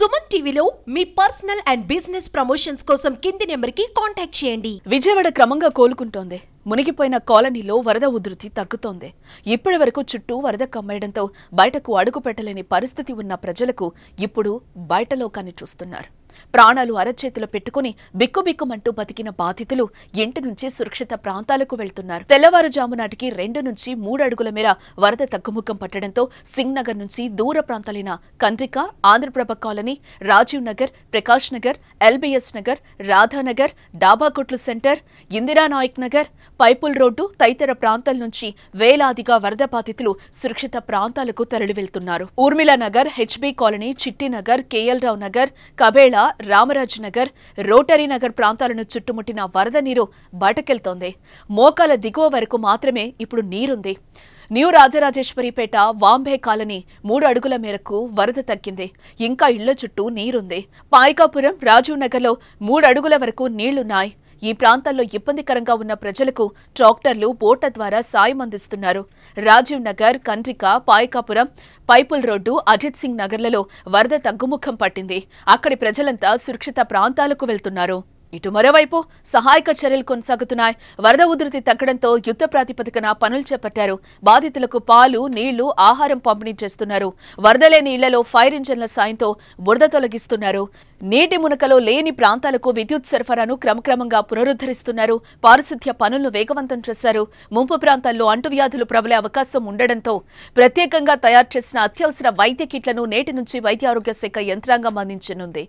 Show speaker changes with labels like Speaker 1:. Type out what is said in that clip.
Speaker 1: సుమన్ టీవీలో మీ personal and business promotions కోసం కింది నెంబర్కి కాంటాక్ట్ చేయండి.
Speaker 2: విజయవాడ క్రమంగా కోలుకుంటోంది. మునిగిపోయిన కాలనీలో వరద ఉధృతి తగ్గుతోంది. ఇప్పటి వరకు చుట్టూ వరద కమ్మేయడంతో బయటకు అడుగు పెట్టలేని పరిస్థితి ఉన్న ప్రజలకు ఇప్పుడు బయటలోకాన్ని చూస్తున్నారు. ప్రాణాలు అరచేతిలో పెట్టుకుని బిక్కుబిక్కుమంటూ బతికిన బాధితులు ఇంటి నుంచి సురక్షిత ప్రాంతాలకు వెళ్తున్నారు. తెల్లవారుజాము నాటికి రెండు నుంచి మూడు అడుగుల మేర వరద తగ్గుముఖం పట్టడంతో సింగ్ నగర్ నుంచి దూర ప్రాంతాలైన Kandrika Andhraprabha colony Rajiv Nagar Prakash Nagar LBS Nagar Radhanagar Dabakotlu centre Indiranayak Nagar Pipula road తదితర ప్రాంతాల నుంచి వేలాదిగా వరద బాధితులు సురక్షిత ప్రాంతాలకు తరలి వెళ్తున్నారు Urmila Nagar HB colony Chittinagar KL Rao Nagar Kabela Ramaraju Nagar Rotary Nagar ప్రాంతాలను చుట్టుముట్టిన వరద నీరు బయటకెళ్తోంది. మోకాల దిగువ వరకు మాత్రమే ఇప్పుడు నీరుంది. న్యూ రాజరాజేశ్వరిపేట వాంబే కాలనీ మూడు అడుగుల మేరకు వరద తగ్గింది. ఇంకా ఇళ్ళ చుట్టూ నీరుంది. పాయకాపురం రాజీవ్ నగర్లో మూడు అడుగుల వరకు నీళ్ళున్నాయి. ఈ ప్రాంతాల్లో ఇబ్బందికరంగా ఉన్న ప్రజలకు ట్రాక్టర్లు బోట్ల ద్వారా సాయం అందిస్తున్నారు. రాజీవ్ నగర్ కండ్రిక పాయకాపురం పైపుల్ రోడ్డు అజిత్ సింగ్ నగర్లలో వరద తగ్గుముఖం పట్టింది. అక్కడి ప్రజలంతా సురక్షిత ప్రాంతాలకు వెళ్తున్నారు. ఇటు మరోవైపు సహాయక చర్యలు కొనసాగుతున్నాయి. వరద ఉధృతి తగ్గడంతో యుద్ధ ప్రాతిపదికన పనులు చేపట్టారు. బాధితులకు పాలు నీళ్ళు ఆహారం పంపిణీ చేస్తున్నారు. వరద లేని ఇళ్ళలో ఫైర్ ఇంజన్ల సాయంతో బురద తొలగిస్తున్నారు. నీటి మునకలో లేని ప్రాంతాలకు విద్యుత్ సరఫరాను క్రమక్రమంగా పునరుద్ధరిస్తున్నారు. పారిశుద్ధ్య పనులను వేగవంతం చేశారు. ముంపు ప్రాంతాల్లో అంటువ్యాధులు ప్రబలే అవకాశం ఉండడంతో ప్రత్యేకంగా తయారు చేసిన అత్యవసర వైద్య కిట్లను నేటి నుంచి వైద్య ఆరోగ్య శాఖ యంత్రాంగం అందించనుంది.